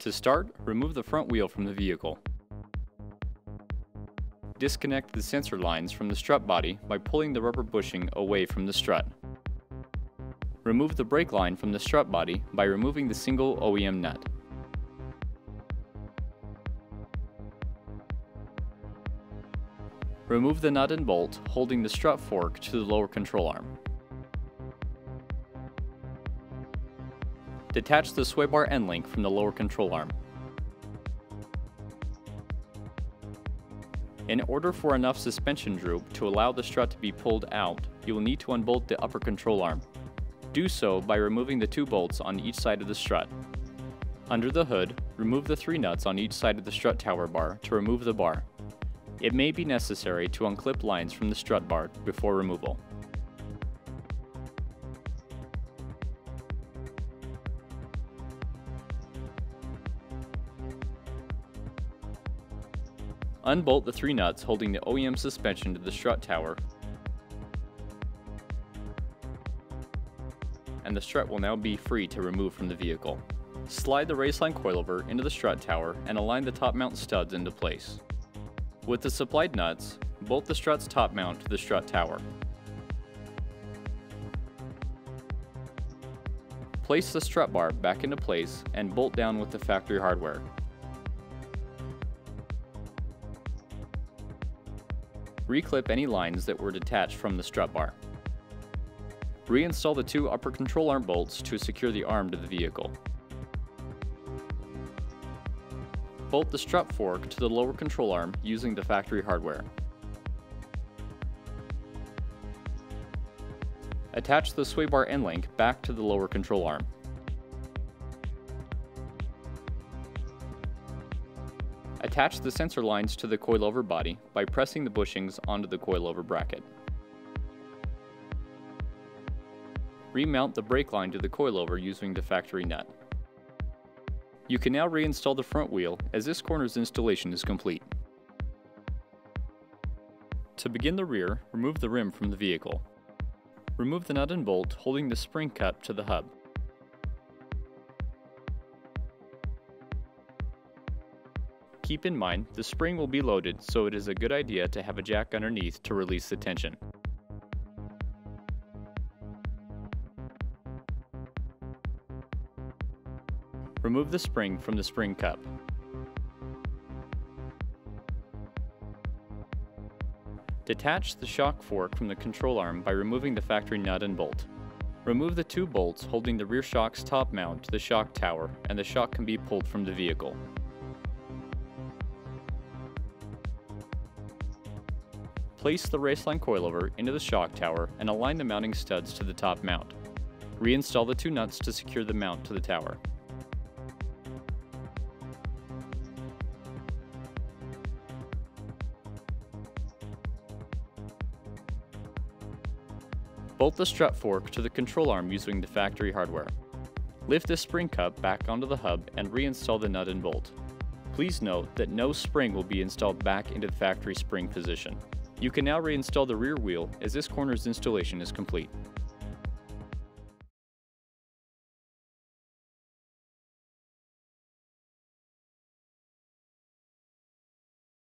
To start, remove the front wheel from the vehicle. Disconnect the sensor lines from the strut body by pulling the rubber bushing away from the strut. Remove the brake line from the strut body by removing the single OEM nut. Remove the nut and bolt holding the strut fork to the lower control arm. Detach the sway bar end link from the lower control arm. In order for enough suspension droop to allow the strut to be pulled out, you will need to unbolt the upper control arm. Do so by removing the two bolts on each side of the strut. Under the hood, remove the three nuts on each side of the strut tower bar to remove the bar. It may be necessary to unclip lines from the strut bar before removal. Unbolt the three nuts holding the OEM suspension to the strut tower and the strut will now be free to remove from the vehicle. Slide the Raceland coilover into the strut tower and align the top mount studs into place. With the supplied nuts, bolt the strut's top mount to the strut tower. Place the strut bar back into place and bolt down with the factory hardware. Reclip any lines that were detached from the strut bar. Reinstall the two upper control arm bolts to secure the arm to the vehicle. Bolt the strut fork to the lower control arm using the factory hardware. Attach the sway bar end link back to the lower control arm. Attach the sensor lines to the coilover body by pressing the bushings onto the coilover bracket. Remount the brake line to the coilover using the factory nut. You can now reinstall the front wheel as this corner's installation is complete. To begin the rear, remove the rim from the vehicle. Remove the nut and bolt holding the spring cup to the hub. Keep in mind, the spring will be loaded, so it is a good idea to have a jack underneath to release the tension. Remove the spring from the spring cup. Detach the shock fork from the control arm by removing the factory nut and bolt. Remove the two bolts holding the rear shock's top mount to the shock tower and the shock can be pulled from the vehicle. Place the Raceland coilover into the shock tower and align the mounting studs to the top mount. Reinstall the two nuts to secure the mount to the tower. Bolt the strut fork to the control arm using the factory hardware. Lift the spring cup back onto the hub and reinstall the nut and bolt. Please note that no spring will be installed back into the factory spring position. You can now reinstall the rear wheel as this corner's installation is complete.